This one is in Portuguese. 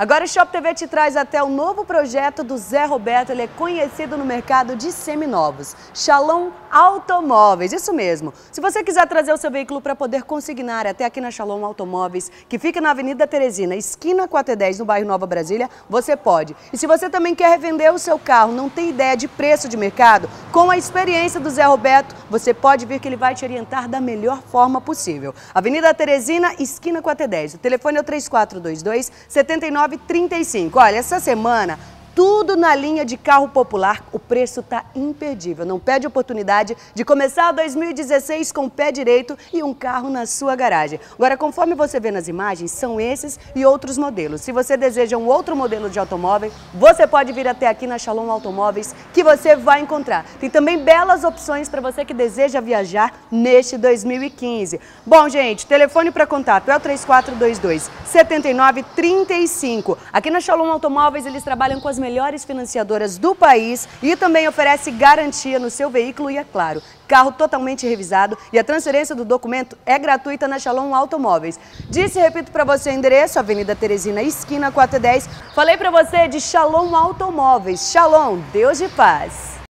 Agora o Shop TV te traz até o novo projeto do Zé Roberto, ele é conhecido no mercado de seminovos, Shalom Automóveis, isso mesmo. Se você quiser trazer o seu veículo para poder consignar até aqui na Shalom Automóveis, que fica na Avenida Teresina, esquina com a T10, no bairro Nova Brasília, você pode. E se você também quer revender o seu carro, não tem ideia de preço de mercado, com a experiência do Zé Roberto, você pode vir que ele vai te orientar da melhor forma possível. Avenida Teresina, esquina com a T10. O telefone é o 3422 7935. Olha, essa semana tudo na linha de carro popular, o preço está imperdível. Não perde oportunidade de começar 2016 com o pé direito e um carro na sua garagem. Agora, conforme você vê nas imagens, são esses e outros modelos. Se você deseja um outro modelo de automóvel, você pode vir até aqui na Shalom Automóveis que você vai encontrar. Tem também belas opções para você que deseja viajar neste 2015. Bom, gente, telefone para contato é o 3422 7935. Aqui na Shalom Automóveis eles trabalham com as melhores melhores financiadoras do país e também oferece garantia no seu veículo e, é claro, carro totalmente revisado e a transferência do documento é gratuita na Shalom Automóveis. Disse e repito para você o endereço, Avenida Teresina, esquina 410. Falei para você de Shalom Automóveis. Shalom, Deus de paz.